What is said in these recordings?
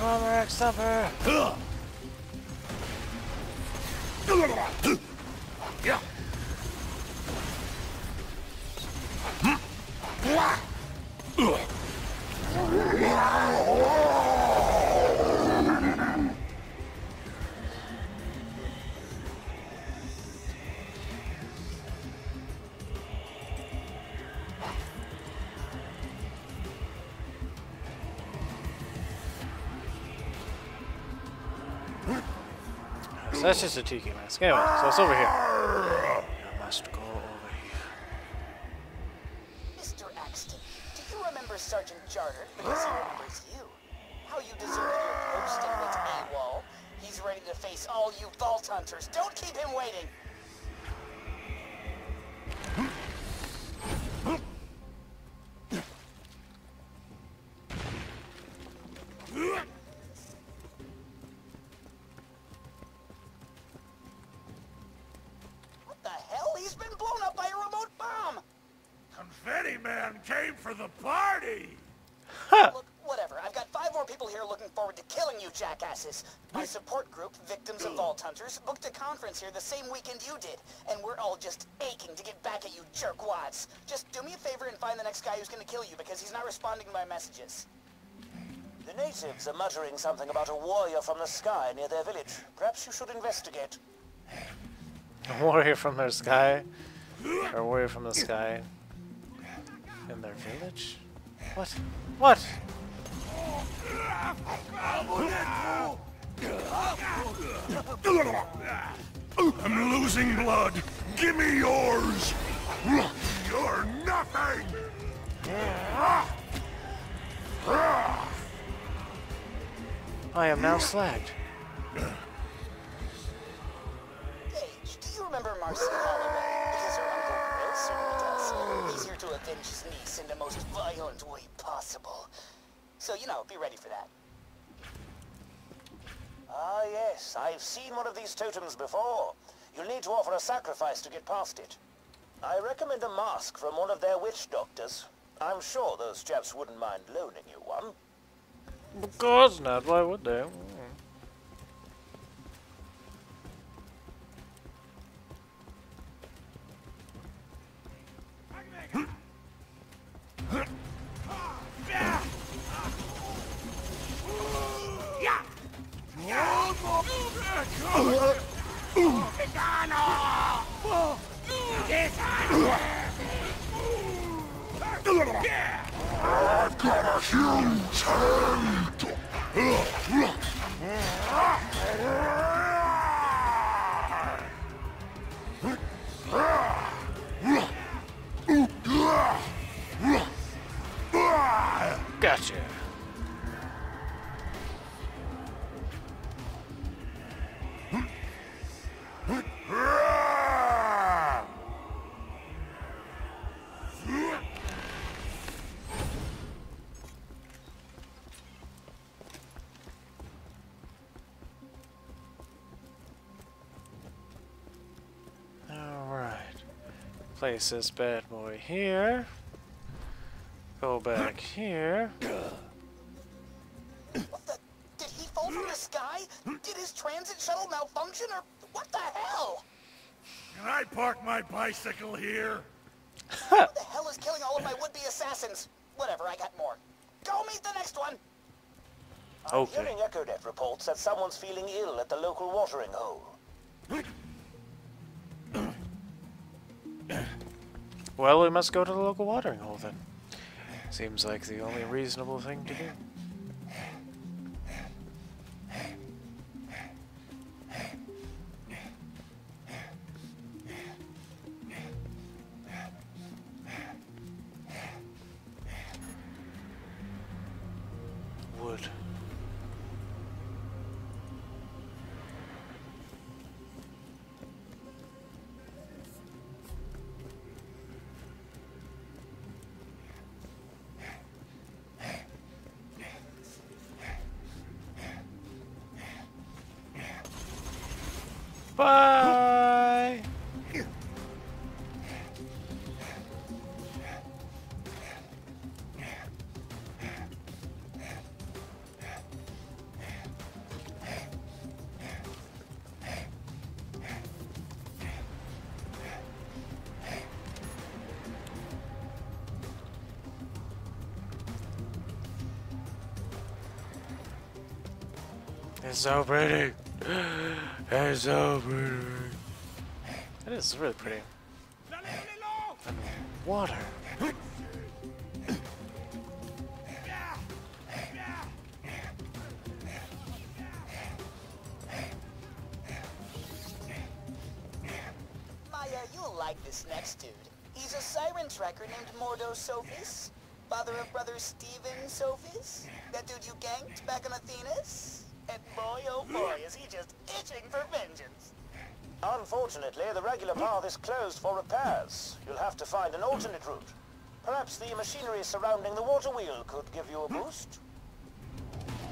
Shockstopper! Yeah. So that's just a tiki mask. Anyway, so it's over here. I must go over here. Mr. Axton, do you remember Sergeant Charter? Because he remembers you. How you deserted your post and went AWOL. He's ready to face all you Vault Hunters. Don't keep him waiting. Jerkwads. Just do me a favor and find the next guy who's gonna kill you because he's not responding to my messages. The natives are muttering something about a warrior from the sky near their village. Perhaps you should investigate. A warrior from their sky. Or a warrior from the sky. In their village? What? What? I'm losing blood! Give me yours! You're nothing! I am now slagged. Gaige, do you remember Marcy Holloway? Because her uncle Will certainly does. He's here to avenge his niece in the most violent way possible. So, you know, be ready for that. Ah, yes, I've seen one of these totems before. You'll need to offer a sacrifice to get past it. I recommend a mask from one of their witch doctors. I'm sure those chaps wouldn't mind loaning you one. Of course not. Why would they? Hmm. I've got a huge hand! Place this bad boy here. Go back here. What the? Did he fall from the sky? Did his transit shuttle malfunction or what the hell? Can I park my bicycle here? What the hell is killing all of my would-be assassins? Whatever, I got more. Go meet the next one! I'm Okay. hearing Echonet reports that someone's feeling ill at the local watering hole. Well, we must go to the local watering hole then. Seems like the only reasonable thing to do. Bye! It's so pretty. It's so pretty. It is really pretty. And water. Maya, you'll like this next dude. He's a siren tracker named Mordo Sophis, father of brother Steven Sophis, that dude you ganked back on Athenas. And boy, oh boy, is he just itching for vengeance. Unfortunately, the regular path is closed for repairs. You'll have to find an alternate route. Perhaps the machinery surrounding the water wheel could give you a boost?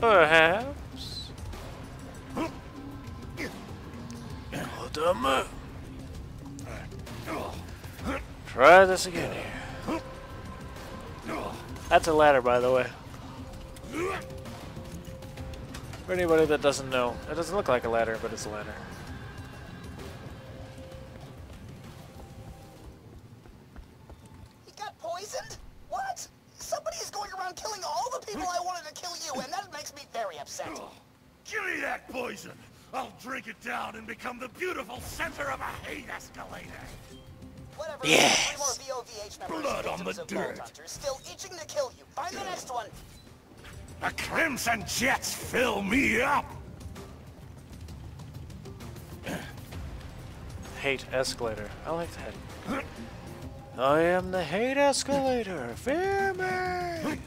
Perhaps. Hold Try this again here. That's a ladder, by the way. For anybody that doesn't know, it doesn't look like a ladder, but it's a ladder. He got poisoned? What? Somebody is going around killing all the people I wanted to kill you, and that makes me very upset. Give me that poison. I'll drink it down and become the beautiful center of a hate escalator. Whatever. Yes. Three more VOVH members Blood on the dirt. Still itching to kill you. Find the next one. The Crimson Jets fill me up. Hate escalator. I like that. I am the hate escalator. Fear me.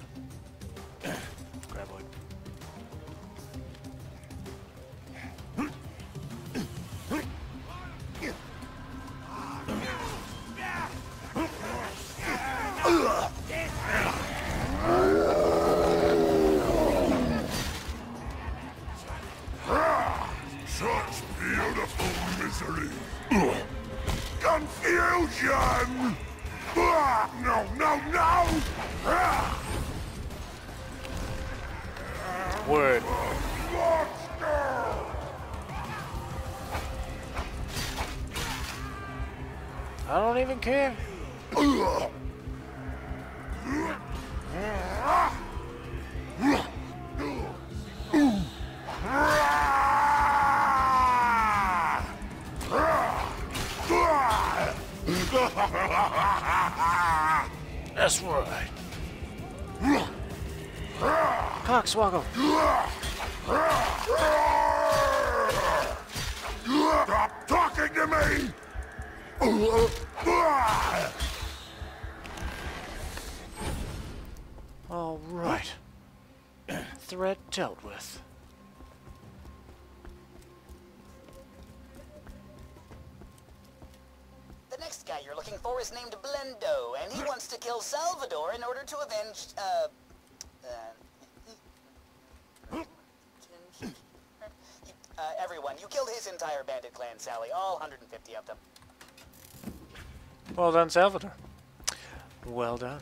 Even care. That's right. Cockswoggle. Stop talking to me! Threat dealt with. The next guy you're looking for is named Blendo, and he wants to kill Salvador in order to avenge, uh, uh, uh, everyone. You killed his entire bandit clan, Sally, all 150 of them. Well done, Salvador. Well done.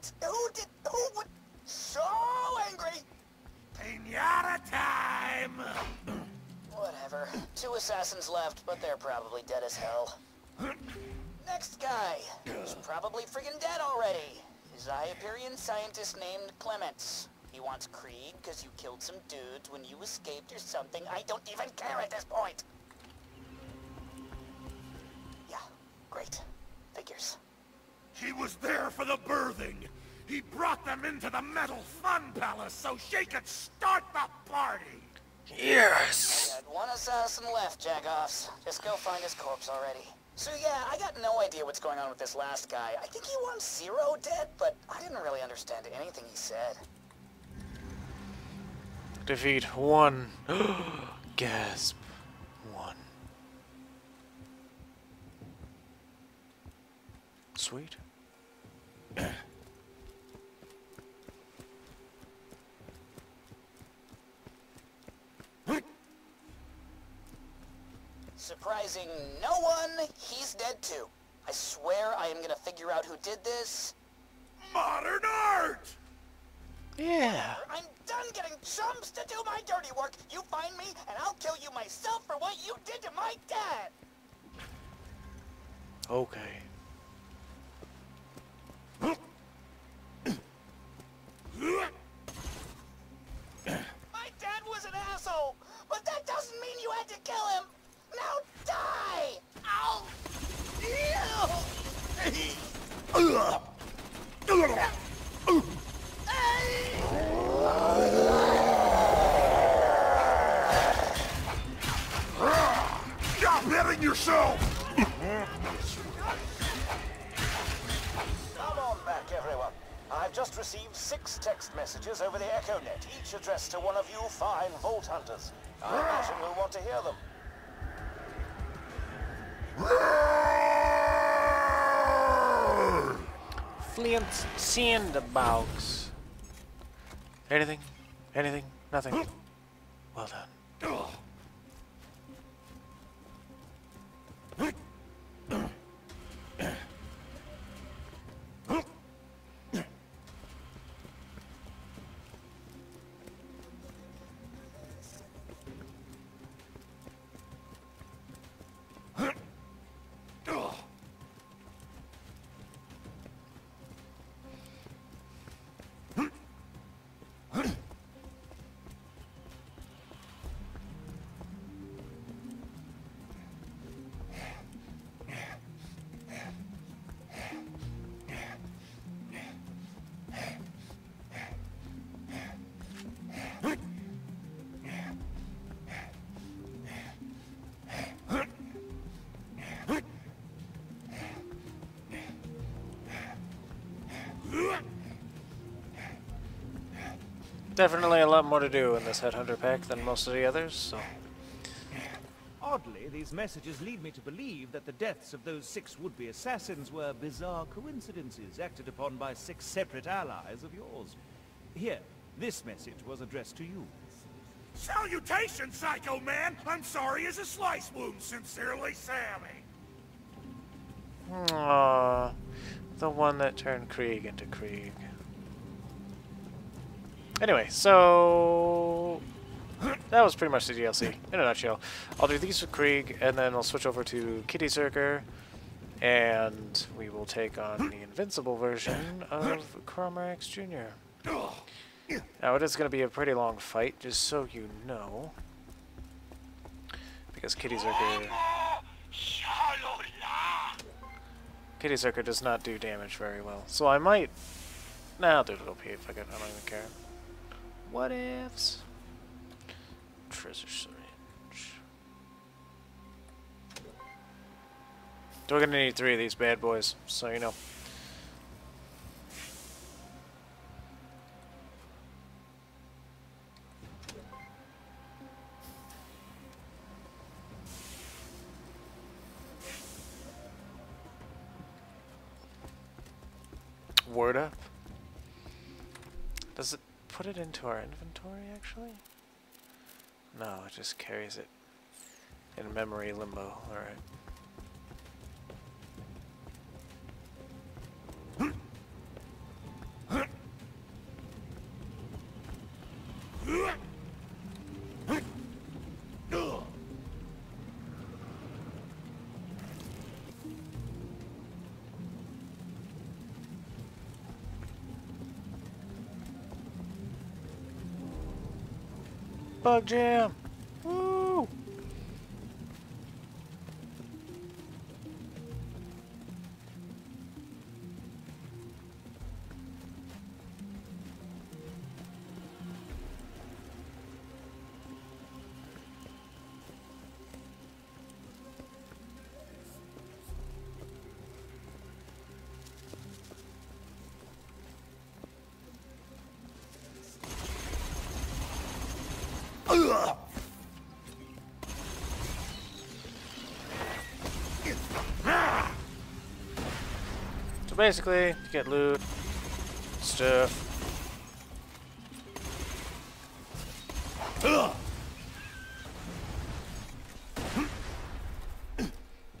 What? Who did, who would, so angry? Pinata time! Whatever. Two assassins left, but they're probably dead as hell. Next guy. He's probably friggin' dead already. His Hyperion scientist named Clements. He wants Krieg because you killed some dudes when you escaped or something. I don't even care at this point. Yeah, great. Figures. He was there for the birthing. He brought them into the Metal Fun Palace so she could start the party. Yes! Had one assassin left, Jagoffs. Just go find his corpse already. So yeah, I got no idea what's going on with this last guy. I think he wants Zero dead, but I didn't really understand anything he said. Defeat one. Gasp. One. Sweet. Surprising no one, he's dead too. I swear I am gonna figure out who did this. Modern art! Yeah. I'm done getting chumps to do my dirty work. You find me, and I'll kill you myself for what you did to my dad. Okay. tried to kill him! Now die! Ow! Stop hitting yourself! Come on back, everyone. I've just received six text messages over the EchoNet, each addressed to one of you fine Vault Hunters. I imagine you'll want to hear them. Flint sandbox. Anything? Anything? Nothing. Hmm. Well done. Definitely a lot more to do in this Headhunter pack than most of the others, so... Oddly, these messages lead me to believe that the deaths of those six would-be assassins were bizarre coincidences acted upon by six separate allies of yours. Here, this message was addressed to you. Salutation, Psycho Man! I'm sorry as a slice wound. Sincerely, Sammy. Aww. The one that turned Krieg into Krieg. Anyway, so... That was pretty much the DLC, in a nutshell. I'll do these with Krieg, and then I'll switch over to Kitty Zerker, and we will take on the Invincible version of Cromax Jr. Now, it is going to be a pretty long fight, just so you know. Because Kitty Zerker... Kitty Zerker does not do damage very well. So I might... Nah, I'll do it OP if I can. I don't even care. What ifs? Treasure syringe. So we're gonna need three of these bad boys, so you know. Word up. Put it into our inventory, actually? No, it just carries it in memory limbo. Alright. Bug jam! Woo! Basically, get loot, stuff.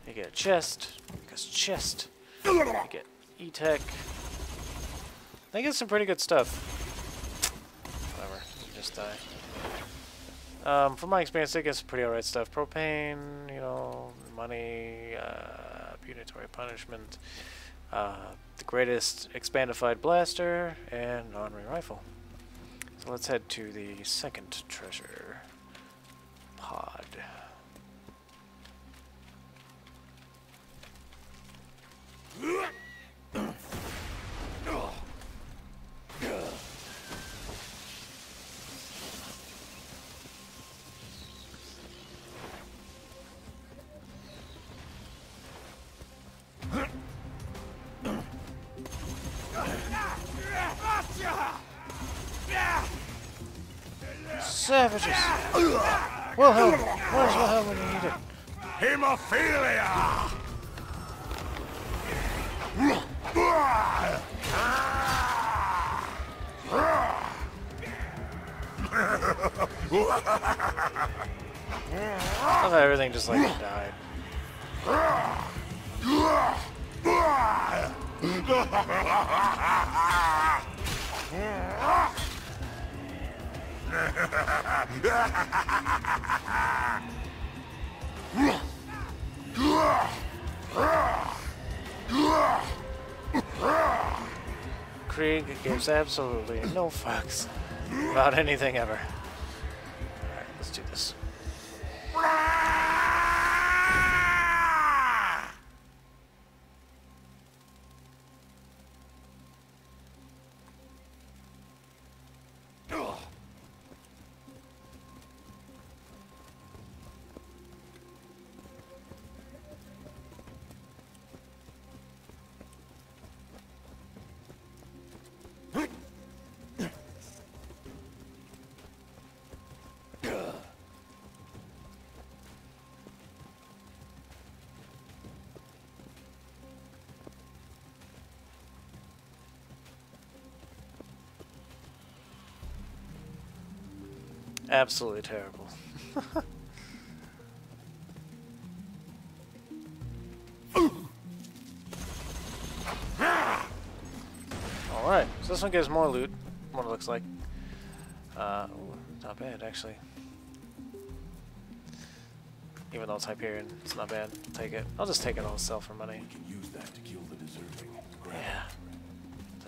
You get a chest, because chest. You get E-Tech. I get some pretty good stuff. Whatever, you just die. Um, from my experience, I get some pretty alright stuff. Propane, you know, money, uh, punitory punishment, uh, the greatest expandified blaster, and armory rifle. So let's head to the second treasure pod. Savages! Wilhelm! Where's Wilhelm when you need it? Hemophilia! I love how everything just like died. Krieg gives absolutely no fucks about anything ever. Alright, let's do this. Absolutely terrible. Alright, so this one gives more loot, what it looks like. Uh, ooh, not bad, actually. Even though it's Hyperion, it's not bad. I'll take it. I'll just take it all sell for money. can use that to kill the deserving. Yeah.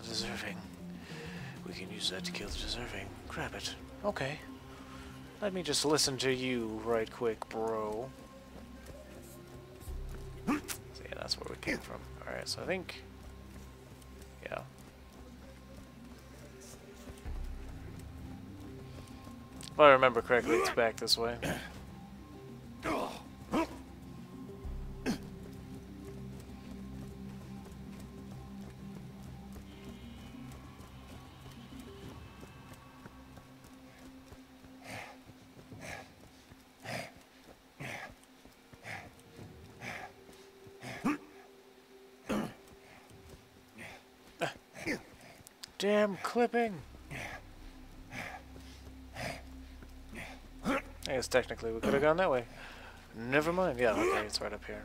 The deserving. We can use that to kill the deserving. Grab it. Okay. Let me just listen to you right quick, bro. So yeah, that's where we came from. Alright, so I think... Yeah. If I remember correctly, it's back this way. Damn clipping! I guess technically we could have gone that way. Never mind. Yeah, okay, it's right up here.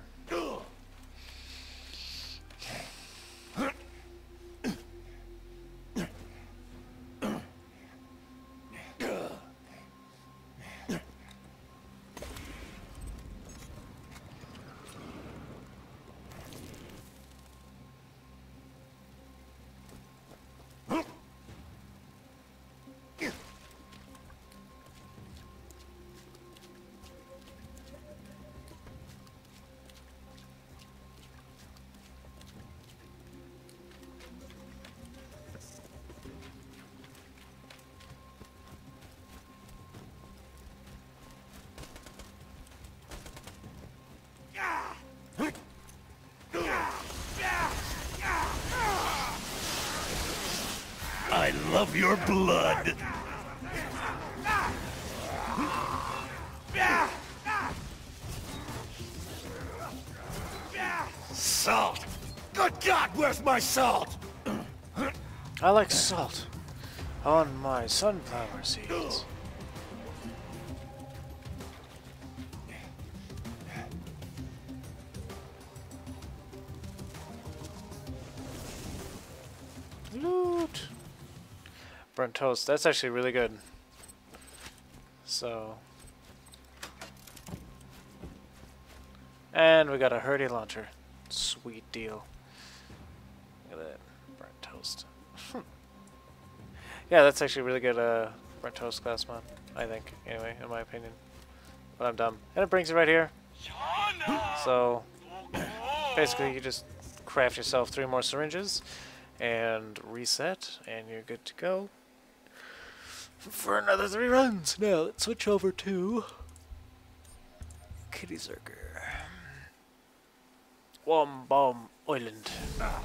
Your blood. Salt. Good God, where's my salt? I like salt on my sunflower seeds. Toast. That's actually really good. So. And we got a Hurdy launcher. Sweet deal. Look at that. Burnt toast. yeah, that's actually really good uh, burnt toast class mod, I think. Anyway, in my opinion. but I'm dumb. And it brings it right here. So basically you just craft yourself three more syringes and reset and you're good to go for another three runs. Now let's switch over to Kitty Zerker. Wam Bam Island. Ah.